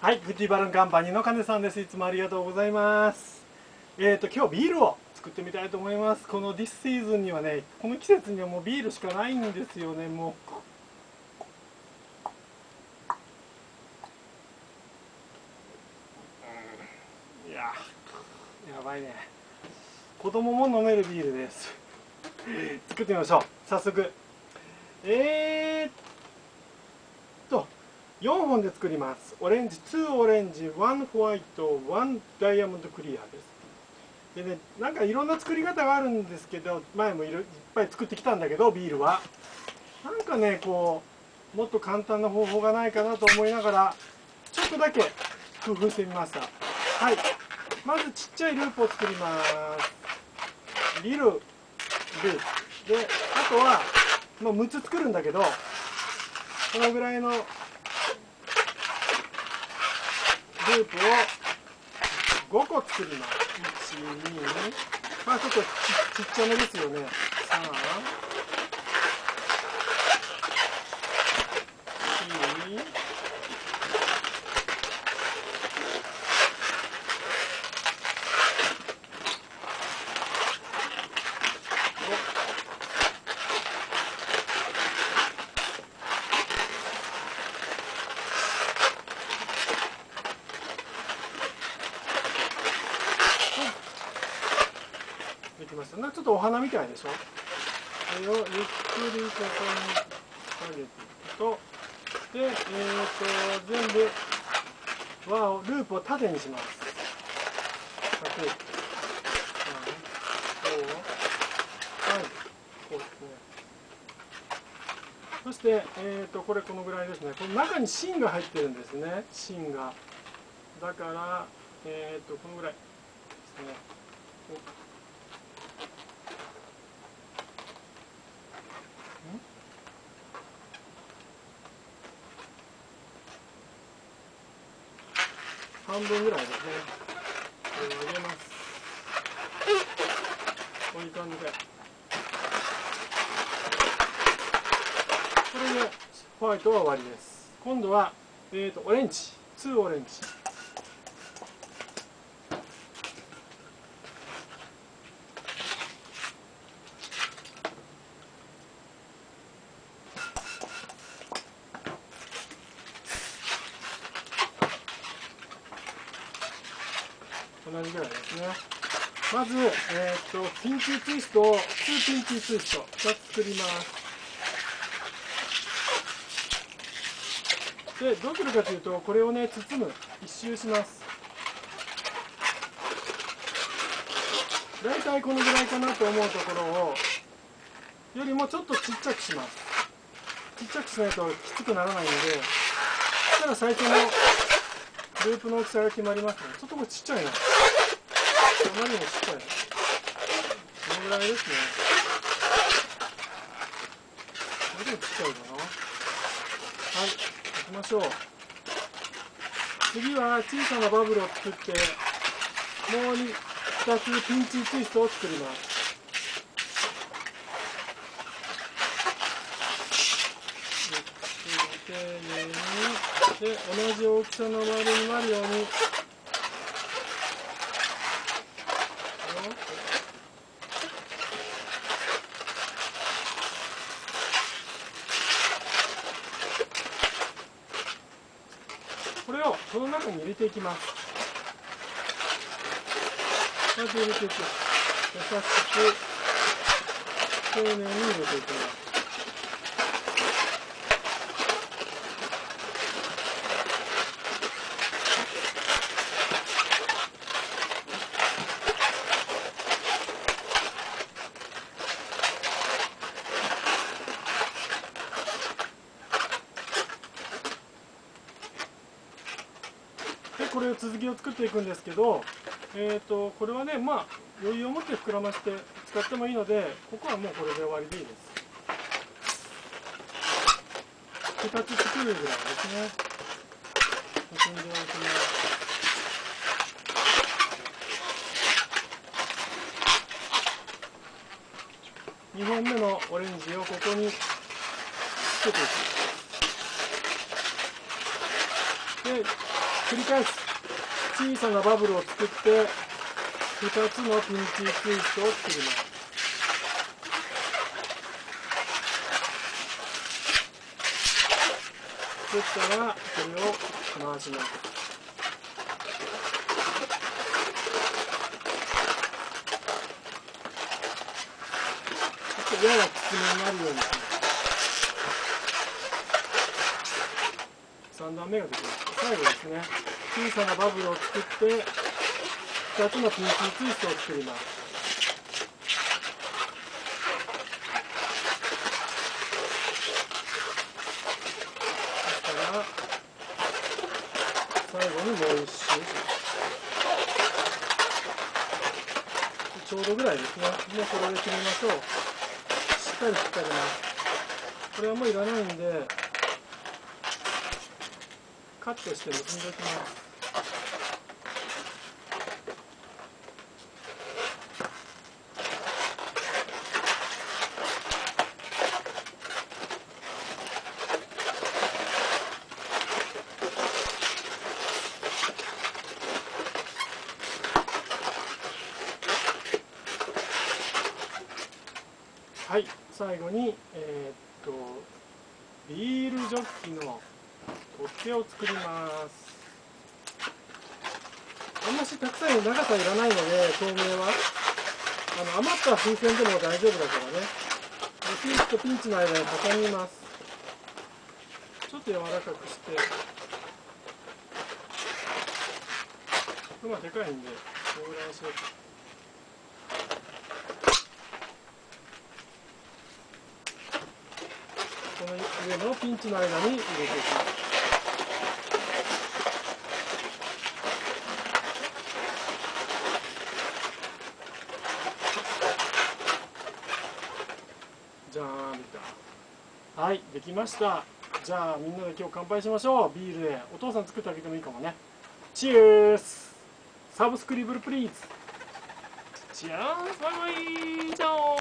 はい、グッディバルンカンパニーの金さんです。いつもありがとうございます。えっ、と今日ビールを作ってみたいと思います。このディスシーズンにはね、この季節にはもうビールしかないんですよね。もう。いや、やばいね。子供も飲めるビールです。作ってみましょう。早速。えー。4本で作ります。オレンジ2オレンジ1ホワイト1ダイヤモンドクリアです。でねなんかいろんな作り方があるんですけど前もいろいっぱい作ってきたんだけどビールは。なんかねこうもっと簡単な方法がないかなと思いながらちょっとだけ工夫してみました。はい。まずちっちゃいループを作ります。リルループであとは、まあ、6つ作るんだけどこのぐらいのループを5個作ります。122まあちょっとちちっちゃめですよね3 4できましたなちょっとお花みたいでしょ？これをゆっくりここに下げていくとでえっ、と全部輪をループを縦にします縦3 4 5はいこうですねそして、えー、とこれこのぐらいですね。この中に芯が入ってるんですね。芯が。だからえっ、とこのぐらい。ですね半分ぐらいですね。これを入れます。こういう感じで。これでホワイトは終わりです。今度は、えー、とオレンジ。2オレンジ。同じぐらいですね。まず、えー、とピンチツイストを2ピンチツイスト2つ作ります。でどうするかというとこれをね包む。一周します。大体このぐらいかなと思うところをよりもちょっとちっちゃくします。ちっちゃくしないときつくならないのでそしたら最初のループの大きさが決まりますね。ちょっとこれちっちゃいな。あまりにもちっちゃいな。このぐらいですね。これでもちっちゃいかな。はい行きましょう。次は小さなバブルを作ってもう2つピンチツイストを作ります。丁寧にで同じ大きさの丸になるように。これをこの中に入れていきます。まず入れていく。優しく丁寧に入れていきます。これを続きを作っていくんですけど、えー、とこれはねまあ余裕を持って膨らまして使ってもいいのでここはもうこれで終わりでいいです。2つ作るぐらいですね。進んでおきます。2本目のオレンジをここにつけていきますで繰り返す。小さなバブルを作って2つのピンチツイストを作ります作ったらこれを回します。ちょっとややきつめになるようにします。3段目ができました最後ですね。小さなバブルを作って2つのピンチツイストを作ります。そしたら最後にもう一周。ちょうどぐらいですね。もうこれで決めましょう。しっかり引っ掛けます。これはもういらないんでカットして結んでおきますはい。最後にえーっとビールジョッキの取っ手を作ります。あんましたくさん長さいらないので透明は。あの余った風船でも大丈夫だからね。ピンチとピンチの間に挟みます。ちょっと柔らかくして。まあでかいんでこれぐらいにしようかこの上のピンチの間に入れていきます。はいできました。じゃあみんなで今日乾杯しましょう。ビールで。お父さん作ってあげてもいいかもね。チュースサブスクリブルプリーズ。チュースバイバイ。じゃー。